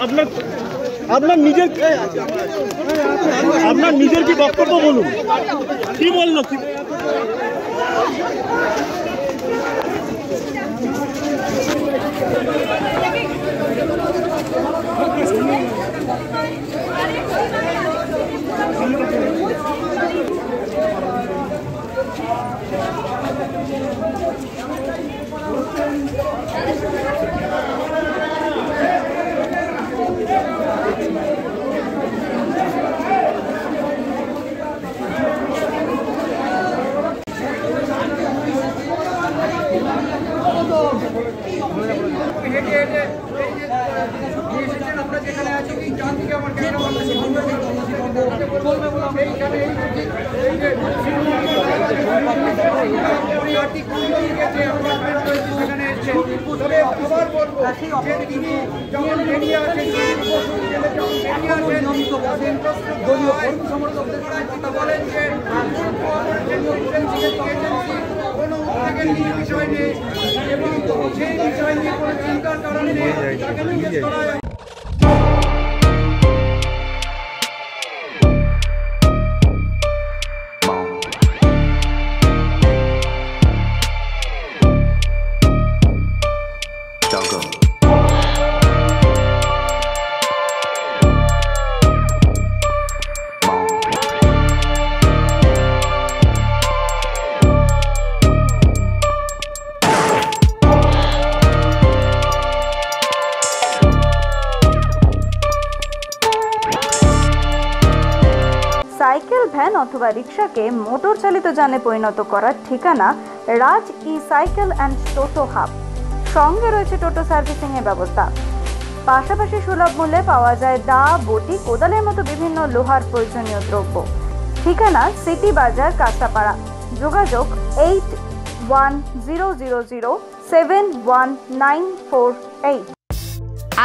আপনার আপনার নিজের আপনার নিজের কি বক্তব্য বলুন? কি বলল? কি যেখানে আছেন এই ডান আমার ক্যামেরা বন্ধ আছে, বন্ধ আছে, বলবে বলে আমি এইখানে সেখানে এসেছেন। তবে বলেন যে কোনো নেই এবং সেই বিষয় নিয়ে কোনো চিন্তার কারণ তাকে জিজ্ঞেস করা সাইকেল, ভ্যান অথবা রিক্সাকে মোটর চালিত যানে পরিণত করার ঠিকানা Raj E cycle and toto hub. সঙ্গে রয়েছে টোটো সার্ভিসিং এর ব্যবস্থা। পাশাপাশি সুলভ মূল্যে পাওয়া যায় দা বটি, কোদালের মতো বিভিন্ন লোহার প্রয়োজনীয় দ্রব্য। ঠিকানা সিটি বাজার কাঁচাপাড়া যোগাযোগ eight one zero zero zero seven one nine four eight.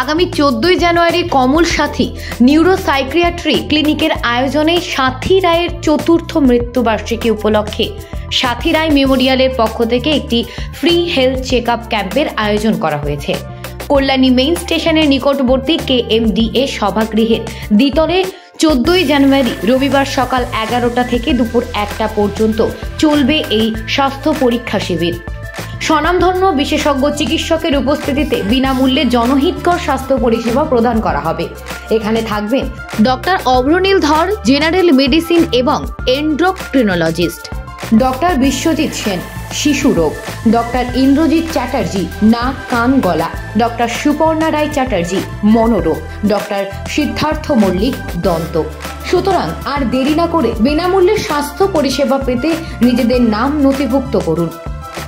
আগামী চোদ্দই জানুয়ারি কমল সাথী নিউরোসাইক্রিয়াট্রি ক্লিনিকের আয়োজনে সাথী রায়ের চতুর্থ মৃত্যুবার্ষিকী উপলক্ষে সাথী রায় মেমোরিয়ালের পক্ষ থেকে একটি ফ্রি হেলথ চেক আপ ক্যাম্পের আয়োজন করা হয়েছে। কল্যাণী মেইন স্টেশনের নিকটবর্তী কে এম ডি এ সভাগৃহের দ্বিতলে চোদ্দই জানুয়ারি রবিবার সকাল এগারোটা থেকে দুপুর একটা পর্যন্ত চলবে এই স্বাস্থ্য পরীক্ষা শিবির। স্বনামধন্য বিশেষজ্ঞ চিকিৎসকের উপস্থিতিতে বিনামূল্যে জনহিতকর স্বাস্থ্য পরিষেবা প্রদান করা হবে। এখানে থাকবেন ডক্টর অভ্রনীল ধর, জেনারেল মেডিসিন এবং এন্ড্রোক্রিনোলজিস্ট ডক্টর বিশ্বজিৎ সেন, শিশু রোগ। ডক্টর ইন্দ্রজিৎ চ্যাটার্জি, নাক, কান, গলা। ডক্টর সুপর্ণা রায় চ্যাটার্জি, মনোরোগ। ডক্টর সিদ্ধার্থ মল্লিক, দন্ত। সুতরাং আর দেরি না করে বিনামূল্যে স্বাস্থ্য পরিষেবা পেতে নিজেদের নাম নথিভুক্ত করুন।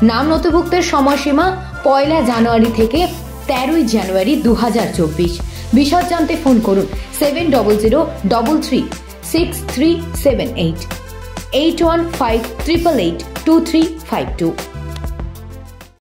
নাম নথিভুক্তের সময়সীমা পয়লা জানুয়ারি থেকে তেরোই জানুয়ারি দু হাজার চব্বিশ। বিশদ জানতে ফোন করুন seven double zero double three six three seven eight eight one five triple eight two three five two.